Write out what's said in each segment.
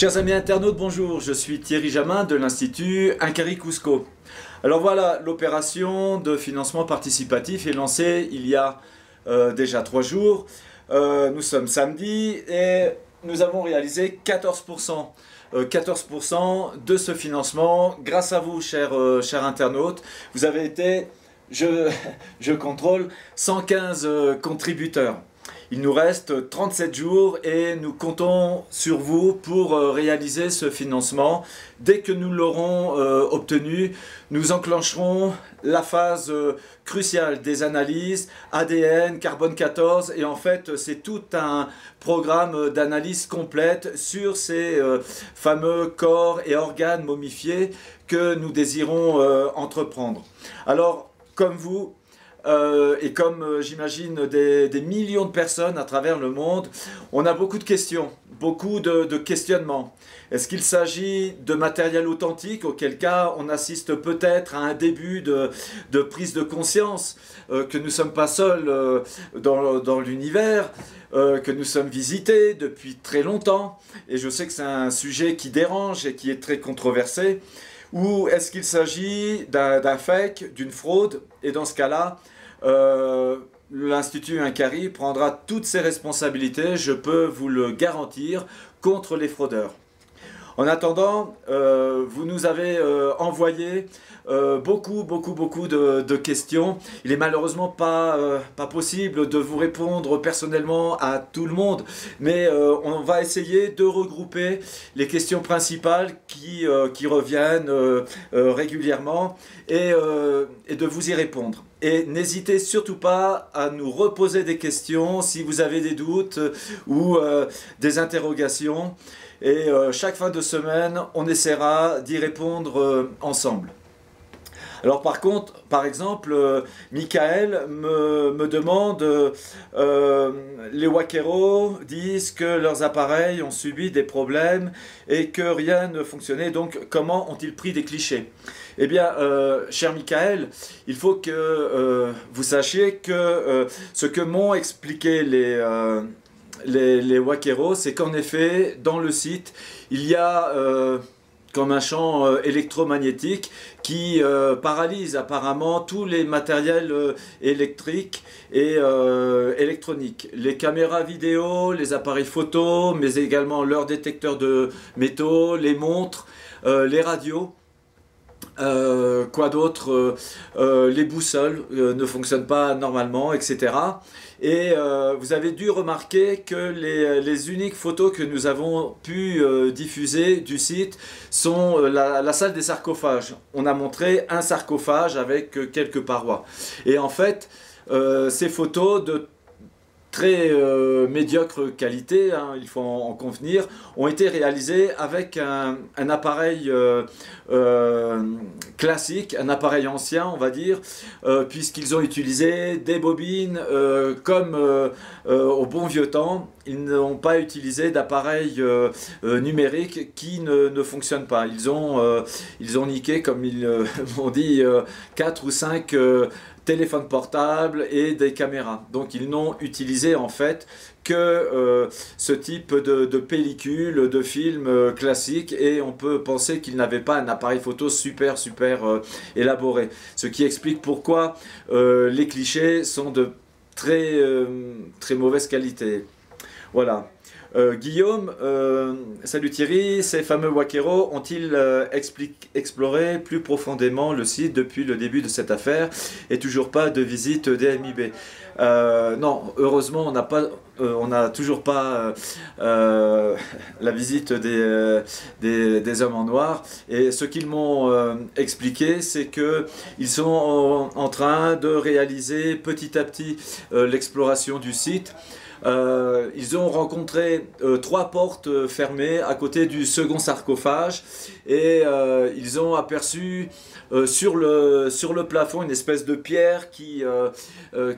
Chers amis internautes, bonjour, je suis Thierry Jamin de l'Institut Incari Cusco. Alors voilà, l'opération de financement participatif est lancée il y a euh, déjà trois jours. Euh, nous sommes samedi et nous avons réalisé 14%. 14% euh, de ce financement grâce à vous, chers, internautes. Vous avez été, je contrôle, 115 contributeurs. Il nous reste 37 jours et nous comptons sur vous pour euh, réaliser ce financement. Dès que nous l'aurons euh, obtenu, nous enclencherons la phase euh, cruciale des analyses ADN, carbone 14 et en fait c'est tout un programme d'analyse complète sur ces fameux corps et organes momifiés que nous désirons entreprendre. Alors comme vous, euh, et comme euh, j'imagine des, millions de personnes à travers le monde, on a beaucoup de questions, beaucoup de, questionnements. Est-ce qu'il s'agit de matériel authentique, auquel cas on assiste peut-être à un début de, prise de conscience euh, que nous ne sommes pas seuls dans, dans l'univers, que nous sommes visités depuis très longtemps, et je sais que c'est un sujet qui dérange et qui est très controversé. Ou est-ce qu'il s'agit d'un fake, d'une fraude? Et dans ce cas-là, euh, l'Institut Incari prendra toutes ses responsabilités, je peux vous le garantir, contre les fraudeurs. En attendant, euh, vous nous avez euh, envoyé euh, beaucoup, beaucoup, beaucoup de, questions. Il est malheureusement pas, possible de vous répondre personnellement à tout le monde, mais on va essayer de regrouper les questions principales qui, reviennent régulièrement et de vous y répondre. Et n'hésitez surtout pas à nous reposer des questions si vous avez des doutes ou des interrogations. Et euh, chaque fin de semaine, on essaiera d'y répondre euh, ensemble. Alors par contre, par exemple, euh, Michael me, demande, les Wakero disent que leurs appareils ont subi des problèmes et que rien ne fonctionnait, donc comment ont-ils pris des clichés? Eh bien, cher Michael, il faut que vous sachiez que ce que m'ont expliqué les les, les c'est qu'en effet, dans le site, il y a euh, comme un champ euh, électromagnétique qui euh, paralyse apparemment tous les matériels électriques et électroniques. Les caméras vidéo, les appareils photo, mais également leurs détecteurs de métaux, les montres, les radios. Quoi d'autre Les boussoles ne fonctionnent pas normalement, etc. Et euh, vous avez dû remarquer que les, uniques photos que nous avons pu euh, diffuser du site sont euh, la, salle des sarcophages. On a montré un sarcophage avec quelques parois. Et en fait, ces photos de très euh, médiocre qualité, hein, il faut en, convenir, ont été réalisés avec un, appareil euh, euh, classique, un appareil ancien, on va dire, puisqu'ils ont utilisé des bobines comme au bon vieux temps. Ils n'ont pas utilisé d'appareil numérique qui ne, ne, fonctionne pas. Ils ont, ils ont niqué, comme ils m'ont dit, 4 ou 5 téléphone portable et des caméras. Donc ils n'ont utilisé en fait que euh, ce type de, pellicule, de film euh, classique et on peut penser qu'ils n'avaient pas un appareil photo super super euh, élaboré. Ce qui explique pourquoi les clichés sont de très très mauvaise qualité. Voilà. Guillaume, salut Thierry, ces fameux Wakero ont-ils exploré plus profondément le site depuis le début de cette affaire et toujours pas de visite des MIB Non, heureusement, on n'a pas. On n'a toujours pas la visite des, des, hommes en noir. Et ce qu'ils m'ont expliqué, c'est qu'ils sont en, train de réaliser petit à petit l'exploration du site. Euh, ils ont rencontré euh, trois portes euh, fermées à côté du second sarcophage et ils ont aperçu sur, le, sur le plafond une espèce de pierre qui,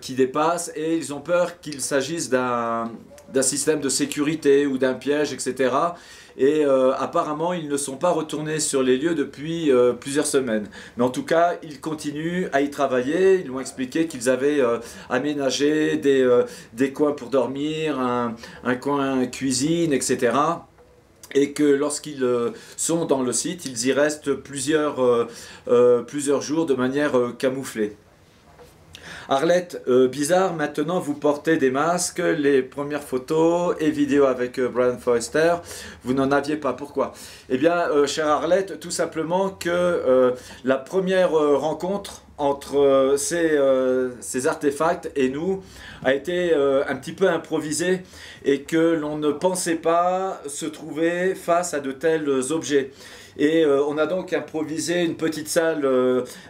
qui dépasse et ils ont peur qu'il s'agisse d'un système de sécurité ou d'un piège, etc. Et euh, apparemment, ils ne sont pas retournés sur les lieux depuis euh, plusieurs semaines. Mais en tout cas, ils continuent à y travailler. Ils m'ont expliqué qu'ils avaient euh, aménagé des, coins pour dormir, un, coin cuisine, etc. et que lorsqu'ils sont dans le site, ils y restent plusieurs jours de manière camouflée. Arlette, euh, bizarre, maintenant vous portez des masques, les premières photos et vidéos avec euh, Brian Forrester, vous n'en aviez pas. Pourquoi? Eh bien, euh, chère Arlette, tout simplement que la première rencontre entre ces, ces, artefacts et nous a été un petit peu improvisée et que l'on ne pensait pas se trouver face à de tels objets. Et on a donc improvisé une petite salle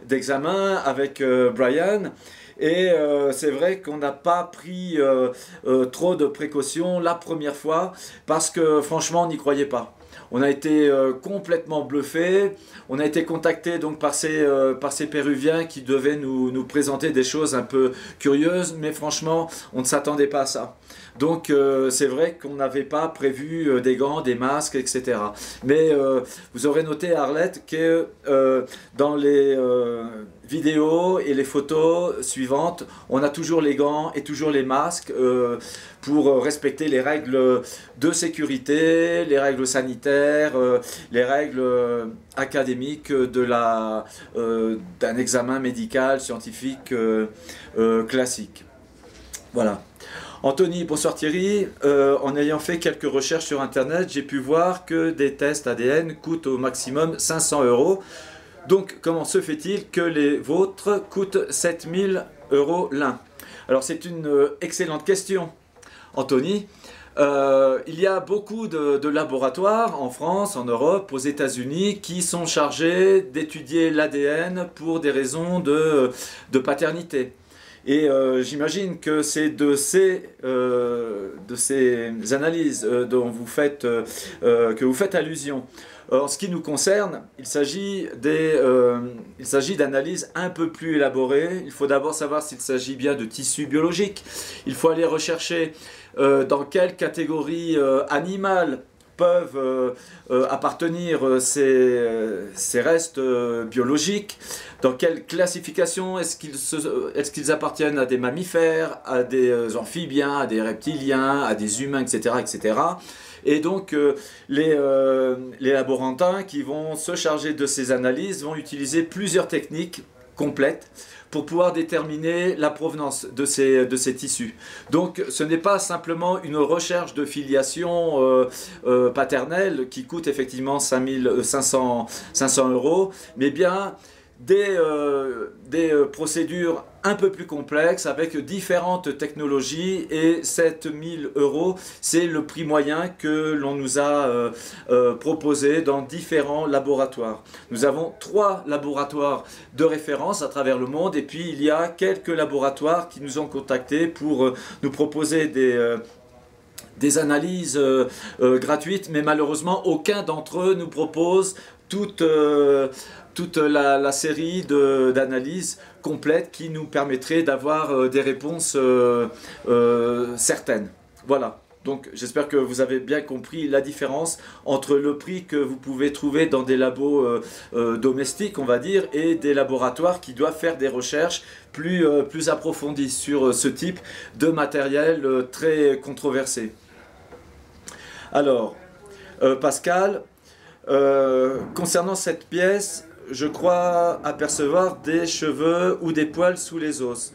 d'examen avec Brian. Et euh, c'est vrai qu'on n'a pas pris euh, euh, trop de précautions la première fois parce que franchement on n'y croyait pas. On a été complètement bluffé. On a été contacté donc par ces, par ces Péruviens qui devaient nous, nous, présenter des choses un peu curieuses, mais franchement, on ne s'attendait pas à ça. Donc euh, c'est vrai qu'on n'avait pas prévu euh, des gants, des masques, etc. Mais euh, vous aurez noté, Arlette, que dans les vidéos et les photos suivantes, on a toujours les gants et toujours les masques pour respecter les règles de sécurité, les règles sanitaires, les règles académiques d'un examen médical, scientifique classique. Voilà. Anthony, bonsoir Thierry. Euh, en ayant fait quelques recherches sur Internet, j'ai pu voir que des tests ADN coûtent au maximum 500 euros. Donc, comment se fait-il que les vôtres coûtent 7000 euros l'un? Alors, c'est une euh, excellente question, Anthony. Euh, il y a beaucoup de, laboratoires en France, en Europe, aux États-Unis qui sont chargés d'étudier l'ADN pour des raisons de paternité. Et euh, j'imagine que c'est de ces, euh, de ces analyses euh, dont vous faites, que vous faites allusion. En ce qui nous concerne, il s'agit d'analyses un peu plus élaborées. Il faut d'abord savoir s'il s'agit bien de tissus biologiques. Il faut aller rechercher dans quelle catégorie animale peuvent euh, euh, appartenir euh, ces, ces restes biologiques Dans quelle classification Est-ce qu'ils est qu'ils appartiennent à des mammifères, à des amphibiens, à des reptiliens, à des humains, etc. etc. Et donc, les, les laborantins qui vont se charger de ces analyses vont utiliser plusieurs techniques complètes pour pouvoir déterminer la provenance de ces, de ces tissus. Donc ce n'est pas simplement une recherche de filiation euh, euh, paternelle qui coûte effectivement 5500 500 euros, mais bien des, euh, des euh, procédures un peu plus complexes avec différentes technologies et 7000 euros, c'est le prix moyen que l'on nous a euh, proposé dans différents laboratoires. Nous avons trois laboratoires de référence à travers le monde et puis il y a quelques laboratoires qui nous ont contactés pour nous proposer des analyses gratuites, mais malheureusement aucun d'entre eux nous propose toute, toute la, série d'analyses complètes qui nous permettrait d'avoir euh, des réponses euh, euh, certaines. Voilà. Donc j'espère que vous avez bien compris la différence entre le prix que vous pouvez trouver dans des labos domestiques, on va dire, et des laboratoires qui doivent faire des recherches plus, plus approfondies sur ce type de matériel très controversé. Alors, Pascal, concernant cette pièce, je crois apercevoir des cheveux ou des poils sous les os.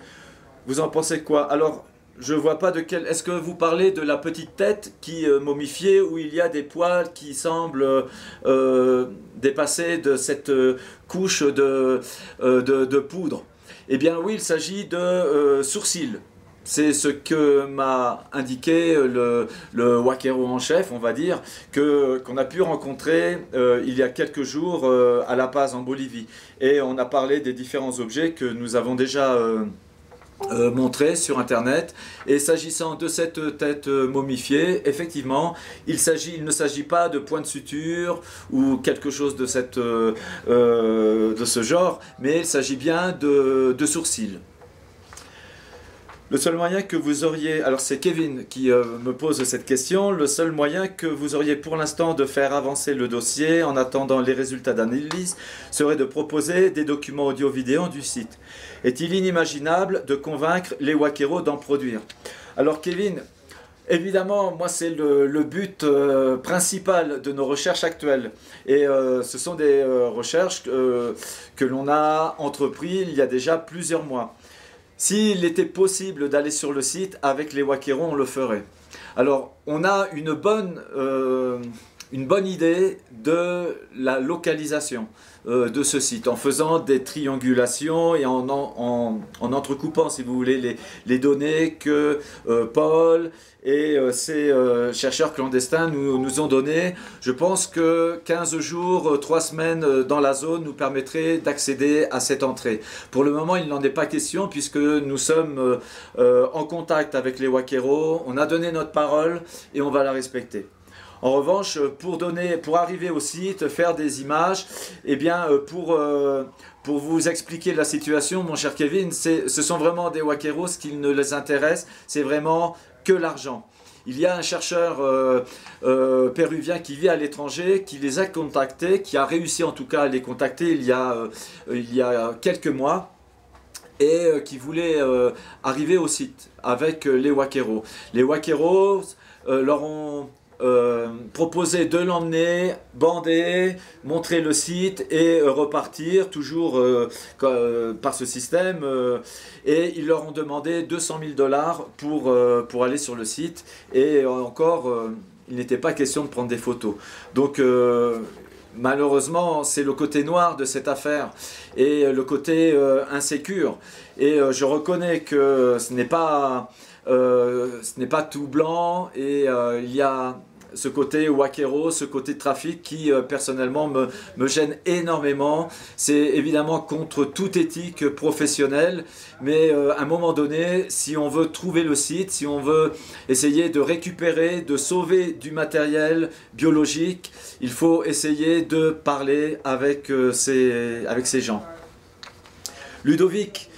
Vous en pensez quoi? Alors, je vois pas de quel. Est-ce que vous parlez de la petite tête qui euh, momifiée où il y a des poils qui semblent euh, dépasser de cette euh, couche de, de, poudre? Eh bien, oui, il s'agit de sourcils. C'est ce que m'a indiqué le, le Wakero en chef, on va dire, qu'on a pu rencontrer euh, il y a quelques jours euh, à La Paz en Bolivie. Et on a parlé des différents objets que nous avons déjà euh, montrés sur Internet. Et s'agissant de cette tête momifiée, effectivement, il, ne s'agit pas de point de suture ou quelque chose de, ce genre, mais il s'agit bien de sourcils. Le seul moyen que vous auriez, alors c'est Kevin qui euh, me pose cette question, le seul moyen que vous auriez pour l'instant de faire avancer le dossier en attendant les résultats d'analyse serait de proposer des documents audio-vidéo du site. Est-il inimaginable de convaincre les Wakero d'en produire? Alors Kevin, Évidemment, moi, c'est le, but euh, principal de nos recherches actuelles. Et euh, ce sont des recherches que l'on a entreprises il y a déjà plusieurs mois. S'il était possible d'aller sur le site avec les Wakero, on le ferait. Alors, on a une bonne, une bonne idée de la localisation. Euh, de ce site en faisant des triangulations et en, en, entrecoupant, si vous voulez, les, données que euh, Paul et euh, ces chercheurs clandestins nous, nous ont données. Je pense que 15 jours, 3 semaines dans la zone nous permettraient d'accéder à cette entrée. Pour le moment, il n'en est pas question puisque nous sommes en contact avec les Wakero, on a donné notre parole et on va la respecter. En revanche, pour, donner, pour arriver au site, faire des images, eh bien, euh, pour, euh, pour vous expliquer la situation, mon cher Kevin, ce sont vraiment des wakeros, qui ne les intéresse, c'est vraiment que l'argent. Il y a un chercheur euh, péruvien qui vit à l'étranger, qui les a contactés, qui a réussi en tout cas à les contacter il y a, il y a quelques mois et qui voulait arriver au site avec les Wakeros. Les Wakeros leur ont euh, proposer de l'emmener, bander, montrer le site et euh, repartir, toujours euh, par ce système. et ils leur ont demandé 200 000 dollars pour, pour aller sur le site. Et encore, il n'était pas question de prendre des photos. Donc, malheureusement, c'est le côté noir de cette affaire et le côté insécure. Et je reconnais que ce n'est pas... ce n'est pas tout blanc et il y a ce côté wakero, ce côté trafic qui euh, personnellement me, gêne énormément. C'est évidemment contre toute éthique professionnelle, mais euh, à un moment donné, si on veut trouver le site, si on veut essayer de récupérer, de sauver du matériel biologique, il faut essayer de parler euh, avec ces gens. Ludovic,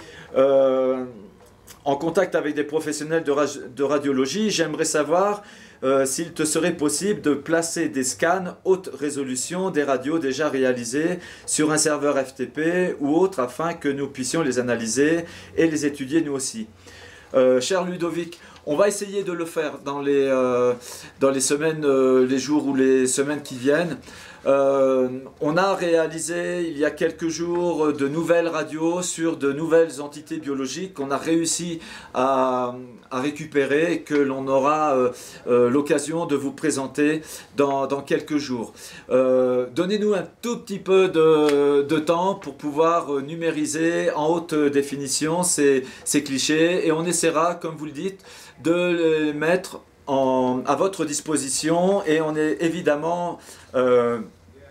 en contact avec des professionnels de, radiologie, j'aimerais savoir euh, s'il te serait possible de placer des scans haute résolution des radios déjà réalisées sur un serveur FTP ou autre afin que nous puissions les analyser et les étudier nous aussi. Euh, cher Ludovic, on va essayer de le faire dans euh, dans les semaines, les jours ou les semaines qui viennent. Euh, on a réalisé il y a quelques jours de nouvelles radios sur de nouvelles entités biologiques qu'on a réussi à, récupérer et que l'on aura euh, euh, l'occasion de vous présenter dans, quelques jours. Donnez-nous un tout petit peu de, temps pour pouvoir numériser en haute définition ces, ces clichés et on essaiera, comme vous le dites, de les mettre à votre disposition et on est évidemment euh,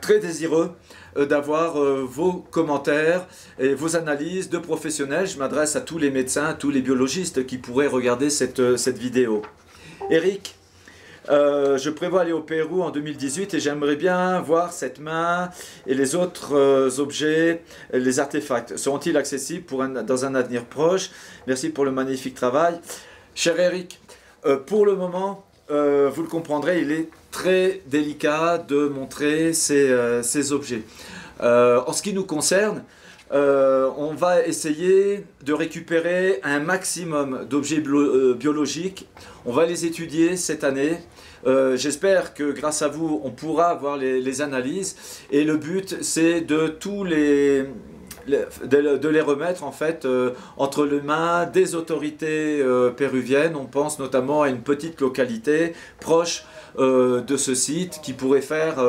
très désireux euh, d'avoir euh, vos commentaires et vos analyses de professionnels. Je m'adresse à tous les médecins, à tous les biologistes qui pourraient regarder cette, cette vidéo. Eric, je prévois aller au Pérou en 2018 et j'aimerais bien voir cette main et les autres objets, les artefacts. Seront-ils accessibles pour dans un avenir proche? Merci pour le magnifique travail. Cher Eric, euh, pour le moment, euh, vous le comprendrez, il est très délicat de montrer ces, euh, objets. en ce qui nous concerne, on va essayer de récupérer un maximum d'objets biologiques. On va les étudier cette année. J'espère que grâce à vous, on pourra avoir les analyses. Et le but, c'est de tous les, de, les remettre en fait euh, entre les mains des autorités euh, péruviennes. On pense notamment à une petite localité proche euh, de ce site qui pourrait faire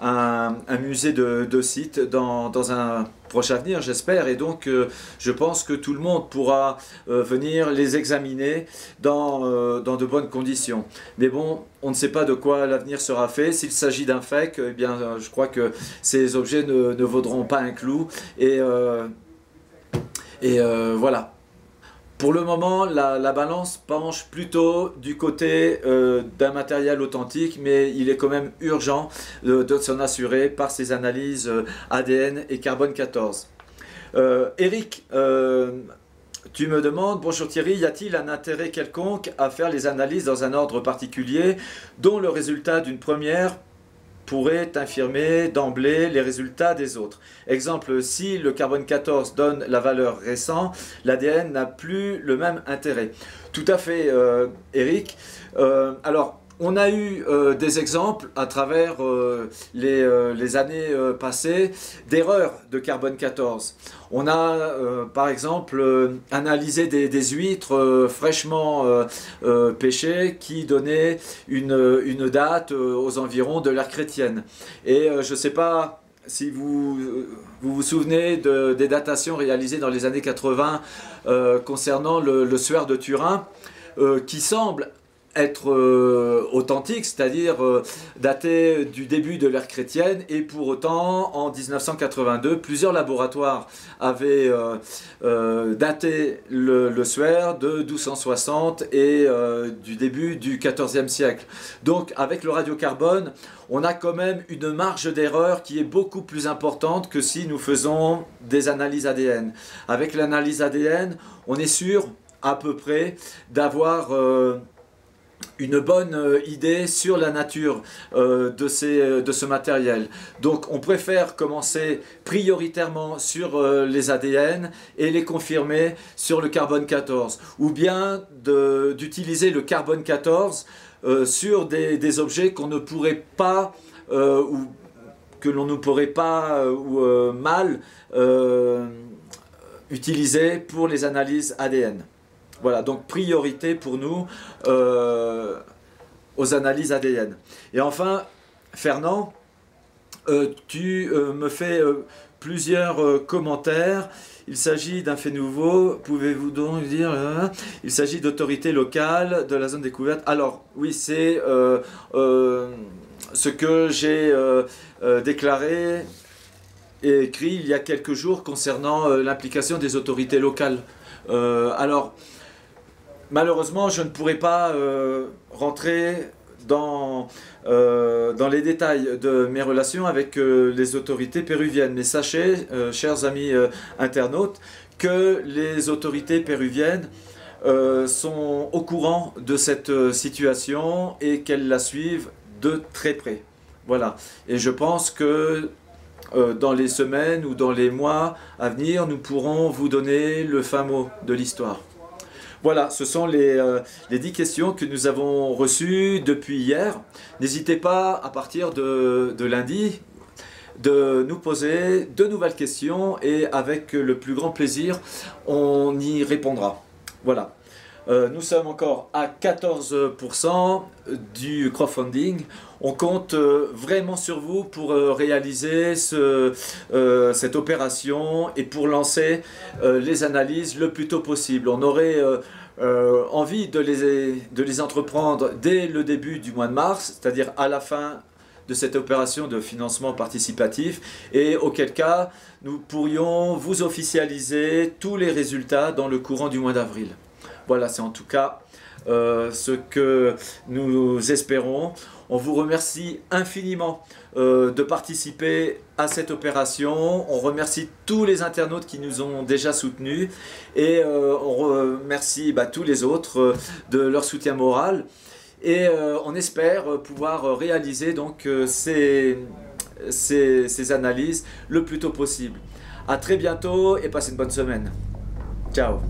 un, musée de, de site dans, un proche avenir, j'espère. Et donc, euh, je pense que tout le monde pourra euh, venir les examiner dans, euh, de bonnes conditions. Mais bon, on ne sait pas de quoi l'avenir sera fait. S'il s'agit d'un fake, eh bien, je crois que ces objets ne, vaudront pas un clou. Et voilà. Pour le moment, la, balance penche plutôt du côté euh, d'un matériel authentique, mais il est quand même urgent de, s'en assurer par ces analyses euh, ADN et carbone 14. Euh, Eric, tu me demandes, bonjour Thierry, y a-t-il un intérêt quelconque à faire les analyses dans un ordre particulier dont le résultat d'une première pourrait infirmer d'emblée les résultats des autres. Exemple, si le carbone 14 donne la valeur récent, l'ADN n'a plus le même intérêt. Tout à fait, euh, Eric. Euh, alors, on a eu euh, des exemples à travers euh, euh, les, années passées d'erreurs de carbone 14. On a par exemple analysé des, huîtres fraîchement pêchées qui donnaient une, date aux environs de l'ère chrétienne. Et je ne sais pas si vous, vous souvenez des datations réalisées dans les années 80 concernant le, le suaire de Turin, qui semble être euh, authentique, c'est-à-dire euh, daté du début de l'ère chrétienne, et pour autant, en 1982, plusieurs laboratoires avaient euh, daté le, le suaire de 1260 et du début du 14e siècle. Donc, avec le radiocarbone, on a quand même une marge d'erreur qui est beaucoup plus importante que si nous faisons des analyses ADN. Avec l'analyse ADN, on est sûr à peu près d'avoir une bonne euh, idée sur la nature euh, euh, de ce matériel. Donc on préfère commencer prioritairement sur les ADN et les confirmer sur le carbone 14. Ou bien d'utiliser le carbone 14 sur des, objets qu'on ne pourrait pas ou que l'on ne pourrait pas ou mal utiliser pour les analyses ADN. Voilà, donc priorité pour nous euh, aux analyses ADN. Et enfin, Fernand, euh, tu euh, me fais plusieurs commentaires. Il s'agit d'un fait nouveau. Pouvez-vous donc dire Il s'agit d'autorité locale de la zone découverte. Alors, oui, c'est ce que j'ai déclaré et écrit il y a quelques jours concernant l'implication des autorités locales. alors, malheureusement, je ne pourrai pas euh, rentrer dans, euh, dans les détails de mes relations avec euh, les autorités péruviennes. Mais sachez, chers amis internautes, que les autorités péruviennes sont au courant de cette situation et qu'elles la suivent de très près. Voilà. Et je pense que dans les semaines ou dans les mois à venir, nous pourrons vous donner le fin mot de l'histoire. Voilà, ce sont les, euh, dix 10 questions que nous avons reçues depuis hier. N'hésitez pas à partir de, lundi de nous poser de nouvelles questions et avec le plus grand plaisir, on y répondra. Voilà. Euh, nous sommes encore à 14% du crowdfunding. On compte euh, vraiment sur vous pour réaliser cette opération et pour lancer les analyses le plus tôt possible. On aurait euh, envie de les, de les entreprendre dès le début du mois de mars, c'est-à-dire à la fin de cette opération de financement participatif et auquel cas nous pourrions vous officialiser tous les résultats dans le courant du mois d'avril. Voilà, c'est en tout cas euh, ce que nous espérons. On vous remercie infiniment euh, de participer à cette opération. On remercie tous les internautes qui nous ont déjà soutenus et euh, on remercie bah, tous les autres de leur soutien moral. Et on espère pouvoir réaliser donc ces, ces analyses le plus tôt possible. A très bientôt et passez une bonne semaine. Ciao